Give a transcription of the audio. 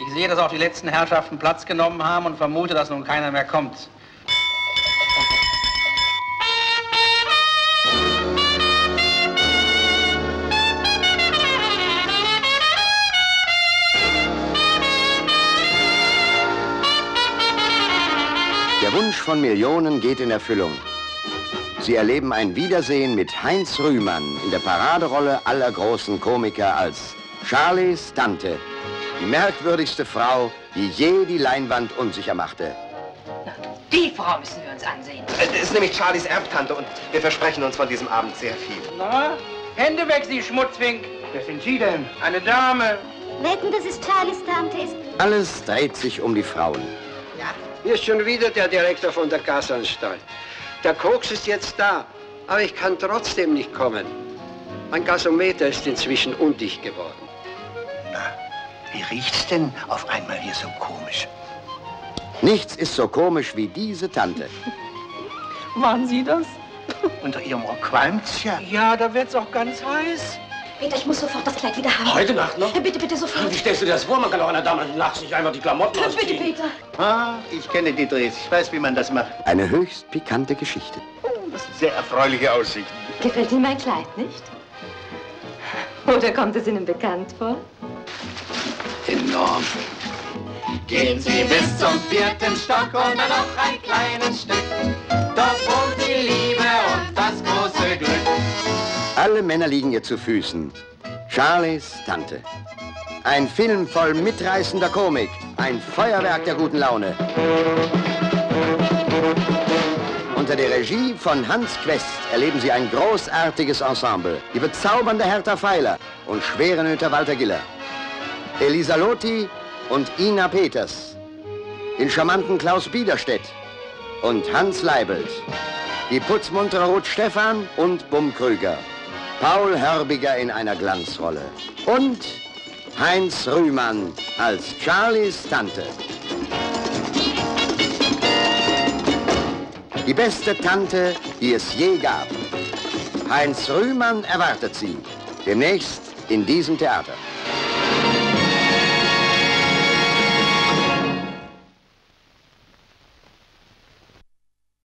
Ich sehe, dass auch die letzten Herrschaften Platz genommen haben und vermute, dass nun keiner mehr kommt. Der Wunsch von Millionen geht in Erfüllung. Sie erleben ein Wiedersehen mit Heinz Rühmann in der Paraderolle aller großen Komiker als Charlies Tante, die merkwürdigste Frau, die je die Leinwand unsicher machte. Die Frau müssen wir uns ansehen. Das ist nämlich Charlies Erbtante und wir versprechen uns von diesem Abend sehr viel. Na, Hände weg, Sie Schmutzfink. Wer sind Sie denn? Eine Dame. Wetten, dass es Charlies Tante ist. Alles dreht sich um die Frauen. Hier ist schon wieder der Direktor von der Gasanstalt. Der Koks ist jetzt da, aber ich kann trotzdem nicht kommen. Mein Gasometer ist inzwischen undicht geworden. Wie riecht's denn auf einmal hier so komisch? Nichts ist so komisch wie diese Tante. Waren Sie das? Unter Ihrem Rock qualmt's ja. Ja, da wird's auch ganz heiß. Peter, ich muss sofort das Kleid wieder haben. Heute Nacht noch? Bitte, bitte, sofort. Wie stellst du dir das vor? Man kann auch einer Dame nachts nicht einfach die Klamotten Bitte, ausziehen. Peter. Ah, ich kenne die Drehs. Ich weiß, wie man das macht. Eine höchst pikante Geschichte. Das sind sehr erfreuliche Aussichten. Gefällt Ihnen mein Kleid nicht? Oder kommt es Ihnen bekannt vor? Enorm. Gehen Sie bis zum vierten Stock und dann noch ein kleines Stück. Dort wohnt die Liebe und das große Glück. Alle Männer liegen ihr zu Füßen. Charlies Tante. Ein Film voll mitreißender Komik. Ein Feuerwerk der guten Laune. Unter der Regie von Hans Quest erleben Sie ein großartiges Ensemble. Die bezaubernde Hertha Feiler und Schwerenöter Walter Giller. Elisa Lothi und Ina Peters. Den charmanten Klaus Biederstedt und Hans Leibelt. Die putzmuntere Ruth Stephan und Bum Krüger. Paul Hörbiger in einer Glanzrolle. Und Heinz Rühmann als Charlies Tante. Die beste Tante, die es je gab. Heinz Rühmann erwartet sie. Demnächst in diesem Theater.